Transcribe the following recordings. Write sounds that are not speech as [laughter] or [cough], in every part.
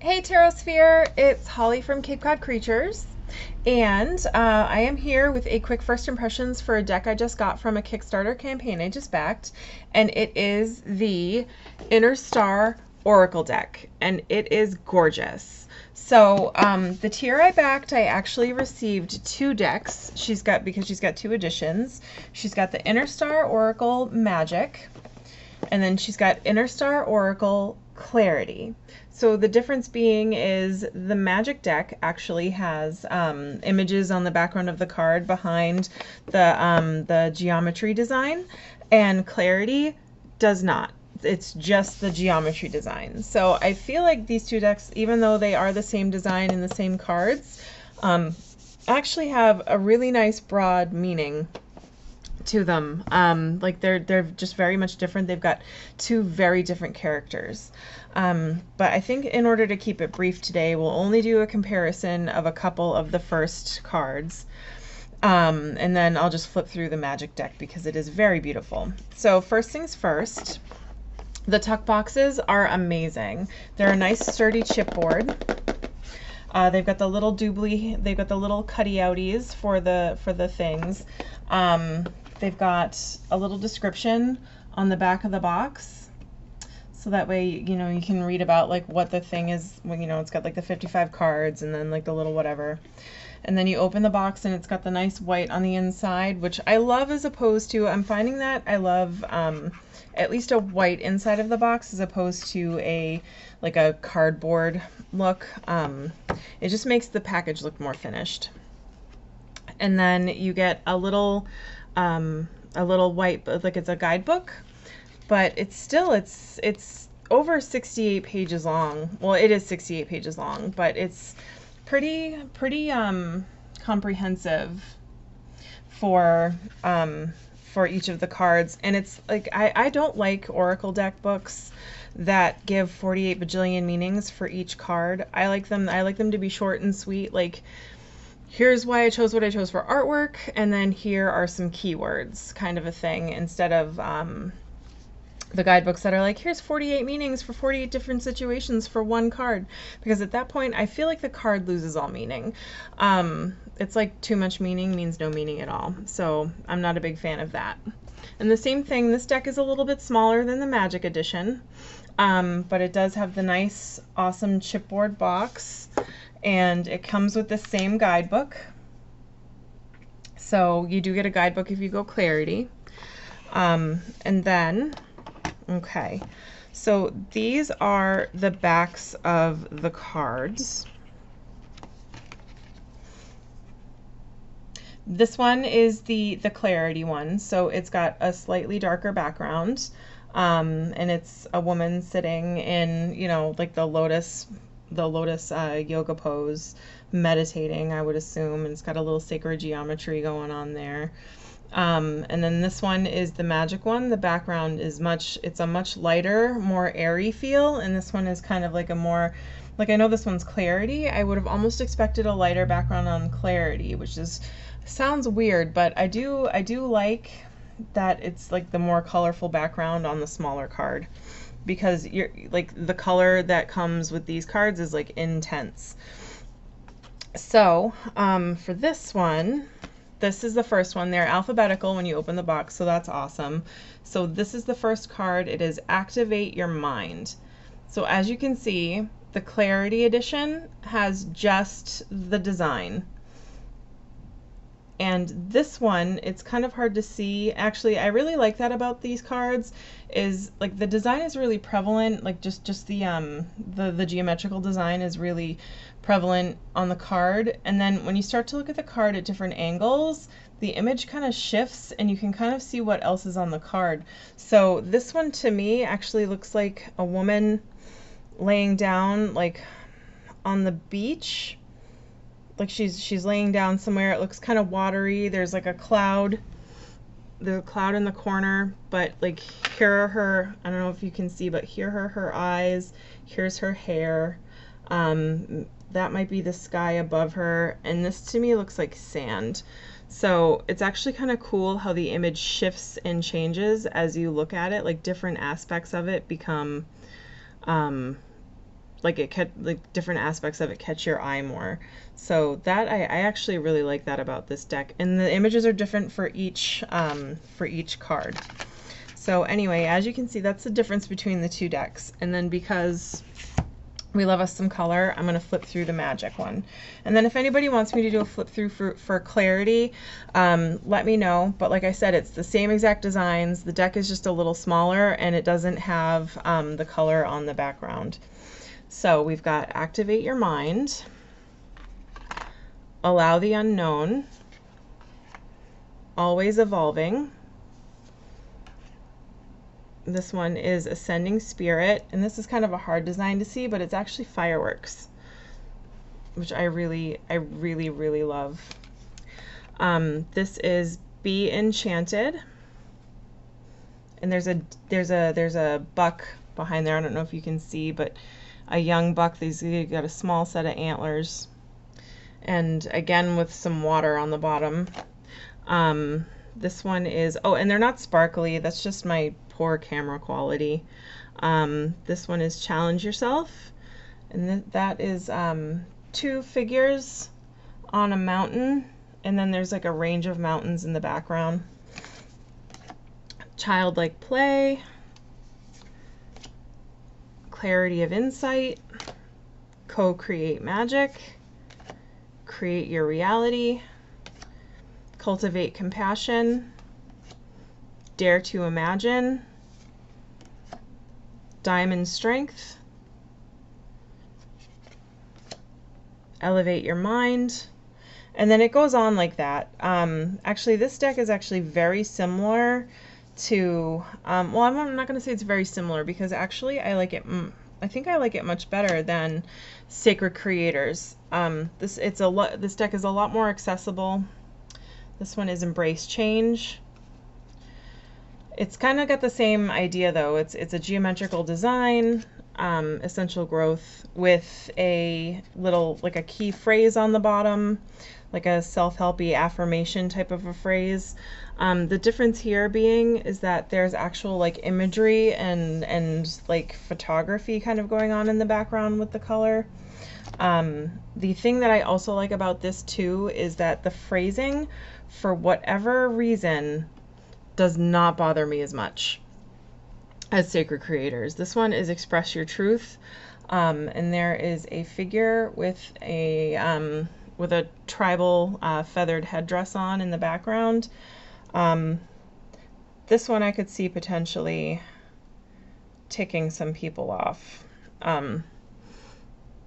Hey Tarotsphere, it's Holly from Cape Cod Creatures, and uh, I am here with a quick first impressions for a deck I just got from a Kickstarter campaign I just backed, and it is the Inner Star Oracle deck, and it is gorgeous. So um, the tier I backed, I actually received two decks. She's got because she's got two editions. She's got the Inner Star Oracle Magic, and then she's got Inner Star Oracle Clarity. So the difference being is the magic deck actually has um, images on the background of the card behind the um, the geometry design, and Clarity does not. It's just the geometry design. So I feel like these two decks, even though they are the same design and the same cards, um, actually have a really nice broad meaning to them. Um, like they're they're just very much different. They've got two very different characters. Um, but I think in order to keep it brief today, we'll only do a comparison of a couple of the first cards. Um, and then I'll just flip through the magic deck because it is very beautiful. So first things first, the tuck boxes are amazing. They're a nice sturdy chipboard. Uh, they've got the little doobly, they've got the little cutty outies for the for the things. Um, They've got a little description on the back of the box. So that way, you know, you can read about like what the thing is, When, you know, it's got like the 55 cards and then like the little whatever. And then you open the box and it's got the nice white on the inside, which I love as opposed to, I'm finding that I love um, at least a white inside of the box as opposed to a like a cardboard look. Um, it just makes the package look more finished. And then you get a little um, a little white, but like it's a guidebook, but it's still, it's, it's over 68 pages long. Well, it is 68 pages long, but it's pretty, pretty, um, comprehensive for, um, for each of the cards. And it's like, I, I don't like Oracle deck books that give 48 bajillion meanings for each card. I like them, I like them to be short and sweet. Like, here's why I chose what I chose for artwork, and then here are some keywords, kind of a thing, instead of um, the guidebooks that are like, here's 48 meanings for 48 different situations for one card. Because at that point, I feel like the card loses all meaning. Um, it's like too much meaning means no meaning at all. So I'm not a big fan of that. And the same thing, this deck is a little bit smaller than the Magic Edition, um, but it does have the nice, awesome chipboard box and it comes with the same guidebook. So you do get a guidebook if you go Clarity. Um, and then, okay, so these are the backs of the cards. This one is the, the Clarity one, so it's got a slightly darker background. Um, and it's a woman sitting in, you know, like the lotus the lotus uh, yoga pose, meditating, I would assume, and it's got a little sacred geometry going on there. Um, and then this one is the magic one. The background is much, it's a much lighter, more airy feel, and this one is kind of like a more, like I know this one's clarity. I would have almost expected a lighter background on clarity, which is sounds weird, but I do I do like that it's like the more colorful background on the smaller card because you're like the color that comes with these cards is like intense. So um, for this one, this is the first one. They're alphabetical when you open the box, so that's awesome. So this is the first card. It is Activate Your Mind. So as you can see, the Clarity Edition has just the design. And this one, it's kind of hard to see. Actually, I really like that about these cards is like the design is really prevalent. Like just just the um the the geometrical design is really prevalent on the card. And then when you start to look at the card at different angles, the image kind of shifts and you can kind of see what else is on the card. So this one to me actually looks like a woman laying down like on the beach like she's she's laying down somewhere. It looks kind of watery. There's like a cloud. The cloud in the corner, but like here are her. I don't know if you can see, but here are her eyes. Here's her hair. Um, that might be the sky above her, and this to me looks like sand. So it's actually kind of cool how the image shifts and changes as you look at it. Like different aspects of it become um, like it catch like different aspects of it catch your eye more. So that I, I actually really like that about this deck. And the images are different for each um, for each card. So anyway, as you can see, that's the difference between the two decks. And then because we love us some color, I'm going to flip through the magic one. And then if anybody wants me to do a flip through for, for clarity, um, let me know. But like I said, it's the same exact designs. The deck is just a little smaller and it doesn't have um, the color on the background. So we've got activate your mind, allow the unknown, always evolving. This one is ascending spirit, and this is kind of a hard design to see, but it's actually fireworks, which I really, I really, really love. Um, this is be enchanted, and there's a there's a there's a buck behind there. I don't know if you can see, but a young buck. These got a small set of antlers, and again with some water on the bottom. Um, this one is oh, and they're not sparkly. That's just my poor camera quality. Um, this one is challenge yourself, and th that is um, two figures on a mountain, and then there's like a range of mountains in the background. Childlike play clarity of insight, co create magic, create your reality, cultivate compassion, dare to imagine, diamond strength, elevate your mind. And then it goes on like that. Um, actually, this deck is actually very similar to um, well I'm not going to say it's very similar because actually I like it I think I like it much better than Sacred Creators. Um, this it's a lot this deck is a lot more accessible. This one is Embrace Change. It's kind of got the same idea though. It's it's a geometrical design, um, essential growth with a little like a key phrase on the bottom, like a self-helpy affirmation type of a phrase. Um, the difference here being is that there's actual like imagery and and like photography kind of going on in the background with the color. Um, the thing that I also like about this too is that the phrasing, for whatever reason, does not bother me as much as Sacred Creators. This one is Express Your Truth, um, and there is a figure with a um, with a tribal uh, feathered headdress on in the background. Um, this one I could see potentially ticking some people off um,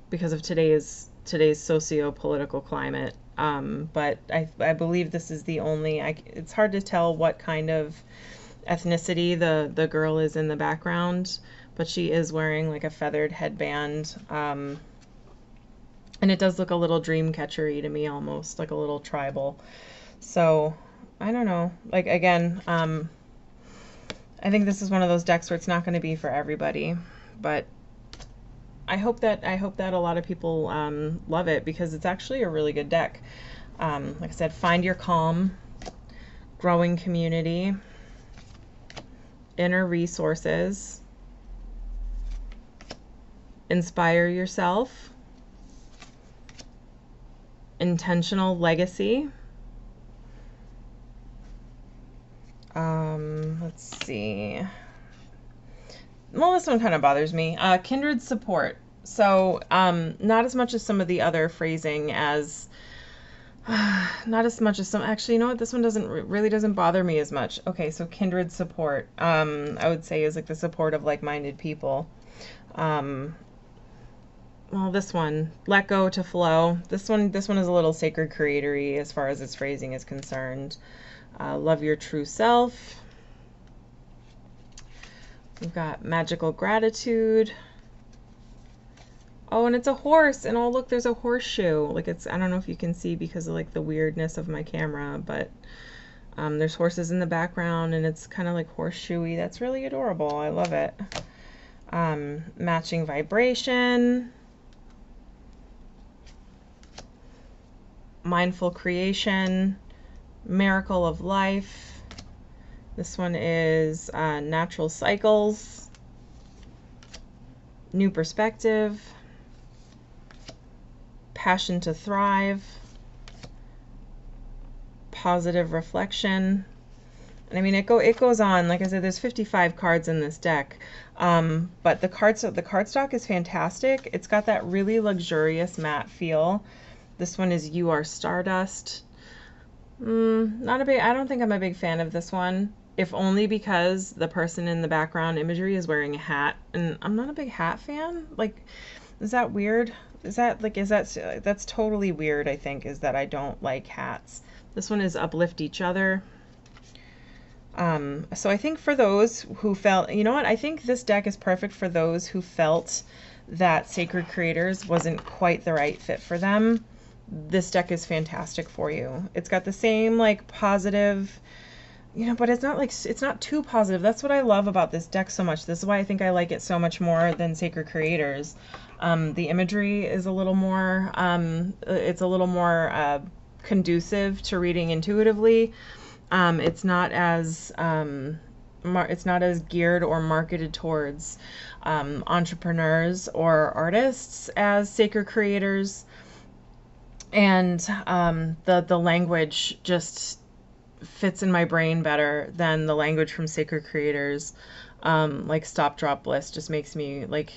because of today's today's socio-political climate. Um, but I, I believe this is the only. I, it's hard to tell what kind of ethnicity the the girl is in the background, but she is wearing like a feathered headband. Um, and it does look a little dream catchery to me almost, like a little tribal. So I don't know. Like again, um, I think this is one of those decks where it's not going to be for everybody, but I hope that I hope that a lot of people um, love it because it's actually a really good deck. Um, like I said, find your calm, growing community, inner resources, inspire yourself, intentional legacy Um, let's see. Well, this one kind of bothers me. Uh, kindred support. So, um, not as much as some of the other phrasing as, uh, [sighs] not as much as some, actually, you know what? This one doesn't, really doesn't bother me as much. Okay, so kindred support, um, I would say is like the support of like-minded people. Um, well, this one, let go to flow. This one, this one is a little sacred creatory as far as its phrasing is concerned. Uh, love your true self. We've got magical gratitude. Oh, and it's a horse. And oh, look, there's a horseshoe. Like it's, I don't know if you can see because of like the weirdness of my camera, but um, there's horses in the background and it's kind of like horseshoey. That's really adorable. I love it. Um, matching vibration. Mindful creation. Miracle of Life. This one is uh, Natural Cycles. New Perspective. Passion to Thrive, Positive Reflection. And I mean, it go it goes on. Like I said, there's 55 cards in this deck, um, but the cards the cardstock is fantastic. It's got that really luxurious matte feel. This one is You Are Stardust. Mm, not a big. I don't think I'm a big fan of this one. If only because the person in the background imagery is wearing a hat, and I'm not a big hat fan. Like, is that weird? Is that like is that that's totally weird? I think is that I don't like hats. This one is Uplift Each Other. Um, so I think for those who felt, you know what, I think this deck is perfect for those who felt that Sacred Creators wasn't quite the right fit for them. This deck is fantastic for you. It's got the same like positive, you know, but it's not like it's not too positive. That's what I love about this deck so much. This is why I think I like it so much more than Sacred Creators. Um, the imagery is a little more, um, it's a little more uh, conducive to reading intuitively. Um, it's not as um, it's not as geared or marketed towards um, entrepreneurs or artists as sacred creators, and um, the the language just fits in my brain better than the language from sacred creators. Um, like stop drop bliss just makes me like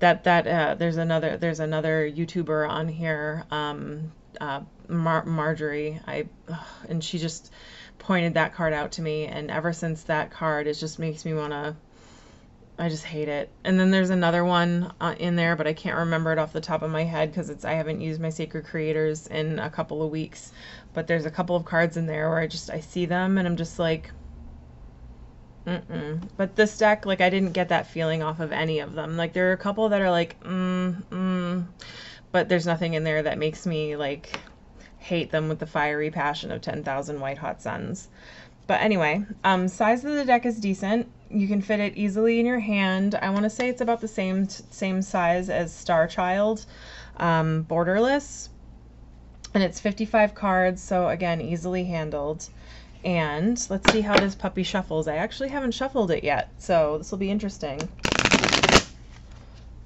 that that uh, there's another there's another YouTuber on here um, uh, Mar- Marjorie I and she just pointed that card out to me and ever since that card it just makes me want to I just hate it. And then there's another one uh, in there, but I can't remember it off the top of my head because it's I haven't used my Sacred Creators in a couple of weeks. But there's a couple of cards in there where I just I see them and I'm just like, mm-mm. But this deck, like I didn't get that feeling off of any of them. Like there are a couple that are like, mm, mm, but there's nothing in there that makes me like hate them with the fiery passion of 10,000 white hot suns. But anyway, um, size of the deck is decent. You can fit it easily in your hand. I want to say it's about the same same size as Star Child, um, borderless, and it's 55 cards. So again, easily handled. And let's see how this puppy shuffles. I actually haven't shuffled it yet, so this will be interesting.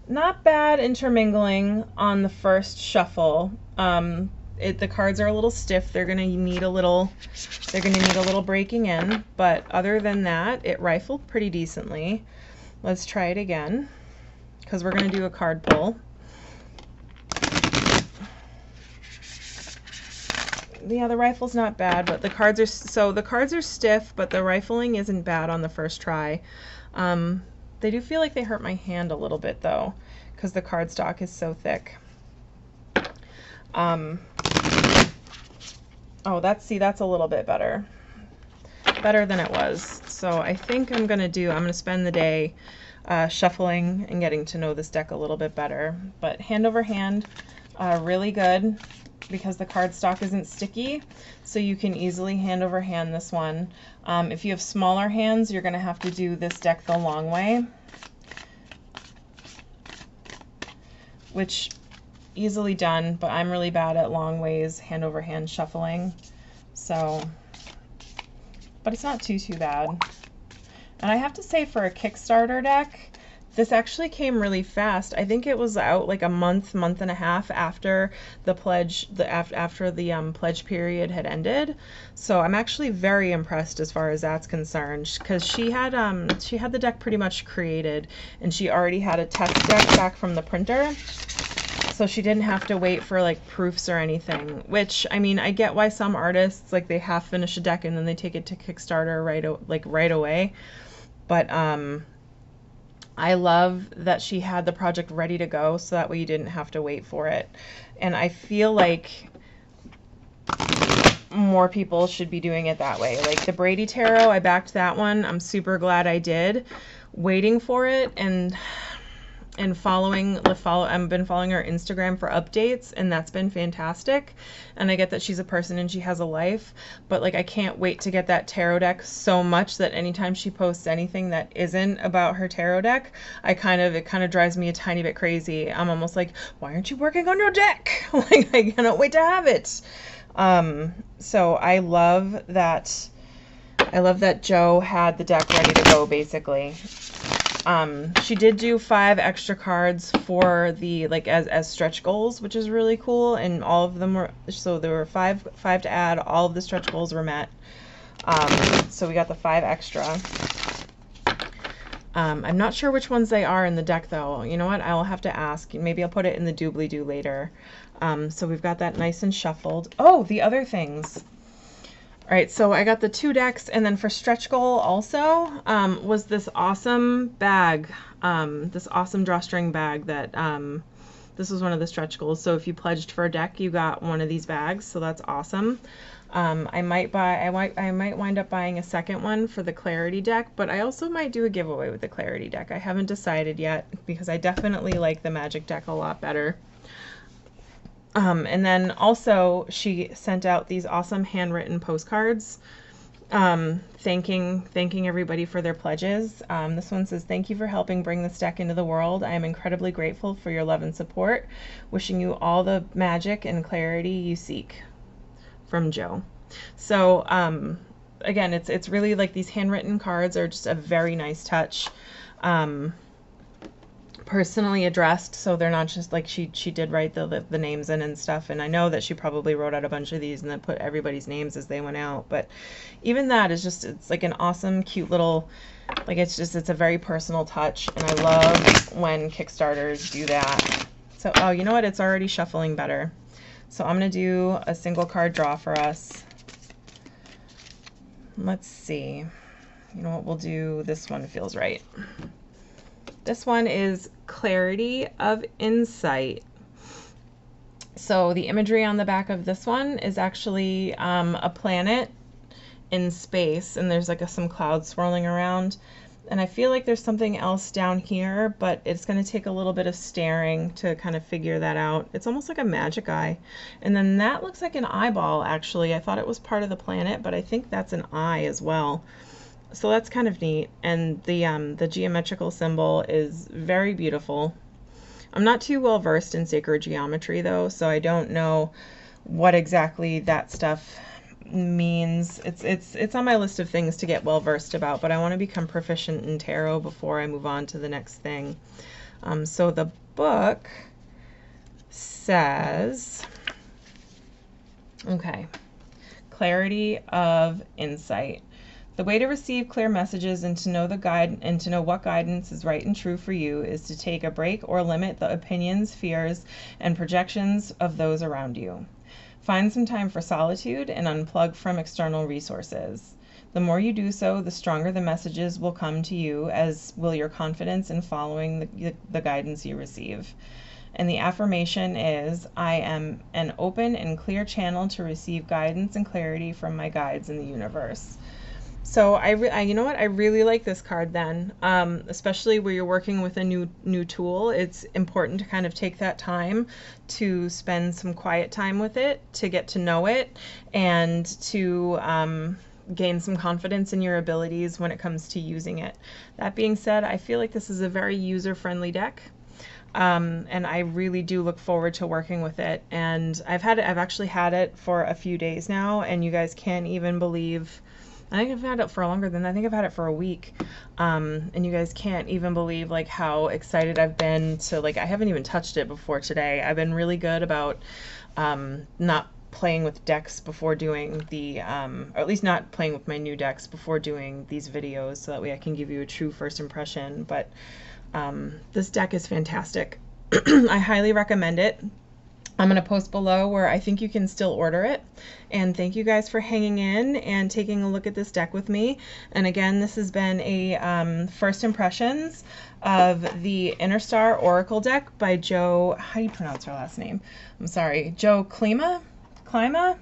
Not bad intermingling on the first shuffle. Um, it, the cards are a little stiff. They're going to need a little they're to need a little breaking in, but other than that, it rifled pretty decently. Let's try it again cuz we're going to do a card pull. Yeah, the rifle's not bad, but the cards are so the cards are stiff, but the rifling isn't bad on the first try. Um, they do feel like they hurt my hand a little bit though, because the cardstock is so thick. Um, oh, that's, see, that's a little bit better. Better than it was. So I think I'm going to do, I'm going to spend the day uh, shuffling and getting to know this deck a little bit better. But hand over hand, uh, really good because the cardstock isn't sticky, so you can easily hand over hand this one. Um, if you have smaller hands, you're going to have to do this deck the long way, which easily done, but I'm really bad at long ways, hand over hand shuffling. So, but it's not too, too bad. And I have to say for a Kickstarter deck, this actually came really fast. I think it was out like a month, month and a half after the pledge, the after the um, pledge period had ended. So I'm actually very impressed as far as that's concerned, because she had um she had the deck pretty much created, and she already had a test deck back from the printer so she didn't have to wait for like proofs or anything. Which I mean, I get why some artists like they half finish a deck and then they take it to Kickstarter right like right away. But um, I love that she had the project ready to go, so that way you didn't have to wait for it. And I feel like more people should be doing it that way. Like the Brady Tarot, I backed that one. I'm super glad I did. Waiting for it and and following the follow I've been following her Instagram for updates and that's been fantastic. And I get that she's a person and she has a life, but like I can't wait to get that tarot deck so much that anytime she posts anything that isn't about her tarot deck, I kind of it kind of drives me a tiny bit crazy. I'm almost like, why aren't you working on your deck? [laughs] like I cannot wait to have it. Um so I love that I love that Jo had the deck ready to go basically. Um, she did do five extra cards for the like as as stretch goals, which is really cool, and all of them were so there were five five to add. All of the stretch goals were met. Um, so we got the five extra. Um, I'm not sure which ones they are in the deck though. You know what? I'll have to ask. Maybe I'll put it in the doobly doo later. Um, so we've got that nice and shuffled. Oh, the other things. All right, so I got the two decks, and then for stretch goal also um, was this awesome bag, um, this awesome drawstring bag that um, this was one of the stretch goals. So if you pledged for a deck, you got one of these bags, so that's awesome. Um, I might buy, I might, I might wind up buying a second one for the Clarity deck, but I also might do a giveaway with the Clarity deck. I haven't decided yet because I definitely like the Magic deck a lot better. Um, and then also she sent out these awesome handwritten postcards um, thanking thanking everybody for their pledges. Um, this one says, "Thank you for helping bring this deck into the world. I am incredibly grateful for your love and support. Wishing you all the magic and clarity you seek." From Jo. So um, again, it's it's really like these handwritten cards are just a very nice touch. Um, personally addressed so they're not just like she she did write the, the, the names in and stuff and I know that she probably wrote out a bunch of these and then put everybody's names as they went out but even that is just it's like an awesome cute little like it's just it's a very personal touch and I love when Kickstarters do that. So oh you know what? It's already shuffling better. So I'm gonna do a single card draw for us. Let's see. You know what? We'll do this one feels right. This one is Clarity of Insight. So the imagery on the back of this one is actually um, a planet in space, and there's like a, some clouds swirling around. And I feel like there's something else down here, but it's going to take a little bit of staring to kind of figure that out. It's almost like a magic eye. And then that looks like an eyeball, actually. I thought it was part of the planet, but I think that's an eye as well so that's kind of neat. And the um, the geometrical symbol is very beautiful. I'm not too well versed in sacred geometry though, so I don't know what exactly that stuff means. It's it's it's on my list of things to get well versed about, but I want to become proficient in tarot before I move on to the next thing. Um, so the book says, okay, clarity of insight. The way to receive clear messages and to know the guide and to know what guidance is right and true for you is to take a break or limit the opinions, fears, and projections of those around you. Find some time for solitude and unplug from external resources. The more you do so, the stronger the messages will come to you, as will your confidence in following the, the guidance you receive. And the affirmation is I am an open and clear channel to receive guidance and clarity from my guides in the universe. So I, re- I, you know what, I really like this card then, um, especially where you're working with a new new tool. It's important to kind of take that time to spend some quiet time with it, to get to know it, and to um, gain some confidence in your abilities when it comes to using it. That being said, I feel like this is a very user-friendly deck. Um, and I really do look forward to working with it. And I've had it, I've actually had it for a few days now, and you guys can't even believe I think I've had it for longer than that. I think I've had it for a week. Um, and you guys can't even believe like how excited I've been to like I haven't even touched it before today. I've been really good about um, not playing with decks before doing the um, or at least not playing with my new decks before doing these videos so that way I can give you a true first impression. But um, this deck is fantastic. [clears throat] I highly recommend it. I'm going to post below where I think you can still order it. And thank you guys for hanging in and taking a look at this deck with me. And again, this has been a um, first impressions of the Inner Star Oracle deck by Jo, how do you pronounce her last name? I'm sorry, Jo Klima? Klima?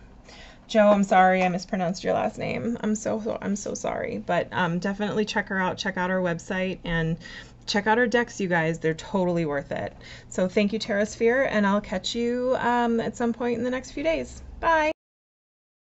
Jo, I'm sorry I mispronounced your last name. I'm so I'm so sorry, but um, definitely check her out. Check out our website and check out our decks, you guys. They're totally worth it. So thank you, Tarotsphere, and I'll catch you um, at some point in the next few days. Bye.